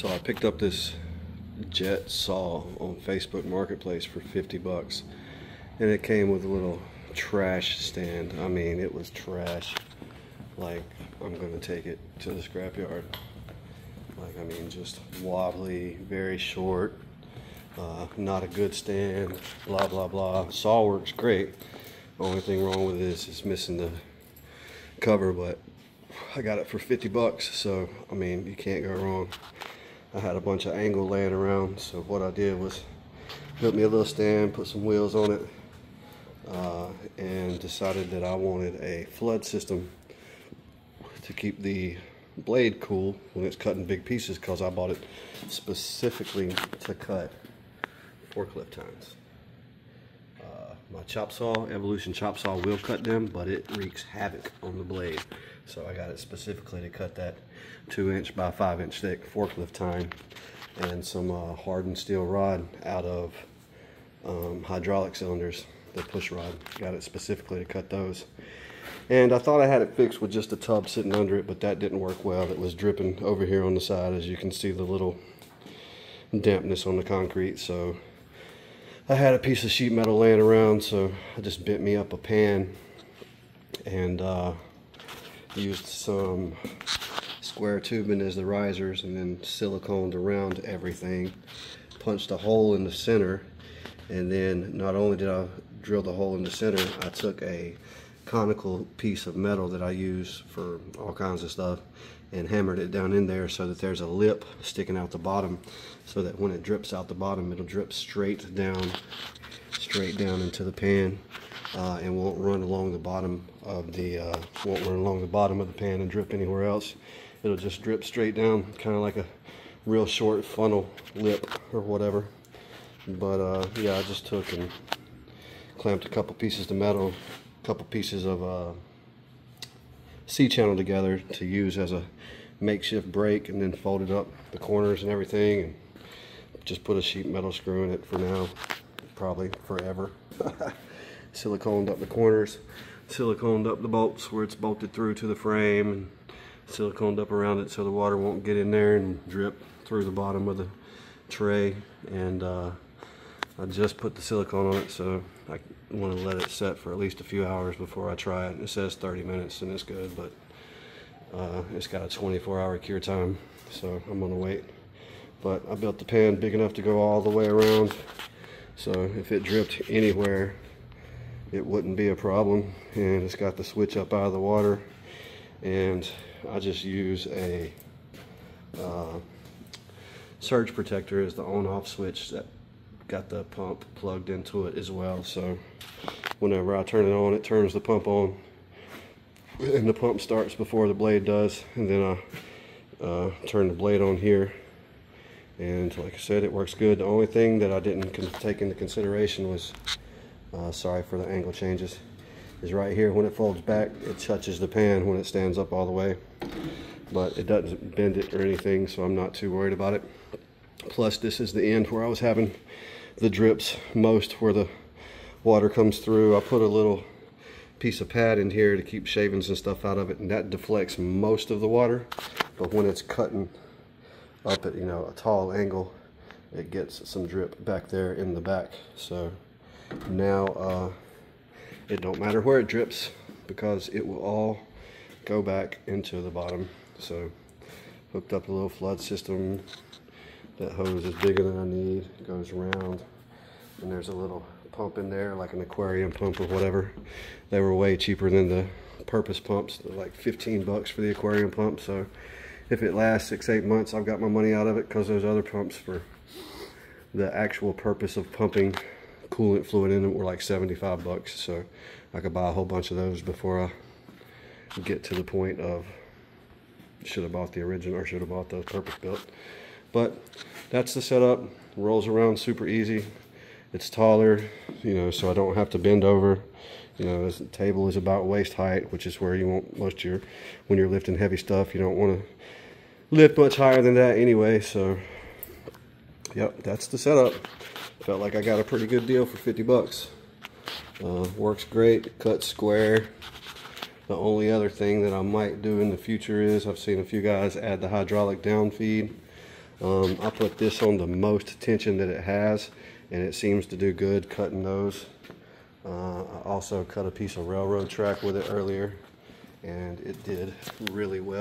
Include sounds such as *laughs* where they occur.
So I picked up this jet saw on Facebook Marketplace for 50 bucks. And it came with a little trash stand. I mean, it was trash. Like, I'm gonna take it to the scrapyard. Like, I mean, just wobbly, very short, uh, not a good stand, blah, blah, blah. Saw works great. Only thing wrong with this is missing the cover, but I got it for 50 bucks, so, I mean, you can't go wrong. I had a bunch of angle laying around, so what I did was built me a little stand, put some wheels on it, uh, and decided that I wanted a flood system to keep the blade cool when it's cutting big pieces because I bought it specifically to cut forklift tines. My chop saw, Evolution chop saw will cut them, but it wreaks havoc on the blade. So I got it specifically to cut that two inch by five inch thick forklift tine and some uh, hardened steel rod out of um, hydraulic cylinders, the push rod. Got it specifically to cut those. And I thought I had it fixed with just a tub sitting under it, but that didn't work well. It was dripping over here on the side, as you can see the little dampness on the concrete. So I had a piece of sheet metal laying around, so I just bent me up a pan. And uh, used some square tubing as the risers and then siliconed around everything punched a hole in the center and then not only did I drill the hole in the center I took a conical piece of metal that I use for all kinds of stuff and hammered it down in there so that there's a lip sticking out the bottom so that when it drips out the bottom it'll drip straight down straight down into the pan uh, and won't run along the bottom of the uh, won't run along the bottom of the pan and drip anywhere else. It'll just drip straight down, kind of like a real short funnel lip or whatever. But uh, yeah, I just took and clamped a couple pieces of metal, a couple pieces of uh, C-channel together to use as a makeshift brake and then folded up the corners and everything and just put a sheet metal screw in it for now, probably forever. *laughs* siliconed up the corners, siliconed up the bolts where it's bolted through to the frame, and siliconed up around it so the water won't get in there and drip through the bottom of the tray. And uh, I just put the silicone on it, so I want to let it set for at least a few hours before I try it. It says 30 minutes, and it's good, but uh, it's got a 24-hour cure time, so I'm gonna wait. But I built the pan big enough to go all the way around, so if it dripped anywhere, it wouldn't be a problem and it's got the switch up out of the water and I just use a uh, surge protector as the on-off switch that got the pump plugged into it as well so whenever I turn it on it turns the pump on and the pump starts before the blade does and then I uh, turn the blade on here and like I said it works good the only thing that I didn't take into consideration was uh, sorry for the angle changes, is right here when it folds back, it touches the pan when it stands up all the way. But it doesn't bend it or anything, so I'm not too worried about it. Plus, this is the end where I was having the drips most, where the water comes through. I put a little piece of pad in here to keep shavings and stuff out of it, and that deflects most of the water. But when it's cutting up at, you know, a tall angle, it gets some drip back there in the back. So now uh, it don't matter where it drips because it will all go back into the bottom so hooked up a little flood system that hose is bigger than I need it goes around and there's a little pump in there like an aquarium pump or whatever they were way cheaper than the purpose pumps They're like 15 bucks for the aquarium pump so if it lasts six eight months I've got my money out of it because those other pumps for the actual purpose of pumping coolant fluid in them were like 75 bucks. So I could buy a whole bunch of those before I get to the point of should have bought the original or should have bought the purpose built. But that's the setup. Rolls around super easy. It's taller, you know, so I don't have to bend over. You know, this table is about waist height, which is where you want most your, when you're lifting heavy stuff, you don't want to lift much higher than that anyway. So, yep, that's the setup felt like I got a pretty good deal for 50 bucks. Uh, works great, cuts square. The only other thing that I might do in the future is I've seen a few guys add the hydraulic down feed Um, I put this on the most tension that it has, and it seems to do good cutting those. Uh, I also cut a piece of railroad track with it earlier, and it did really well.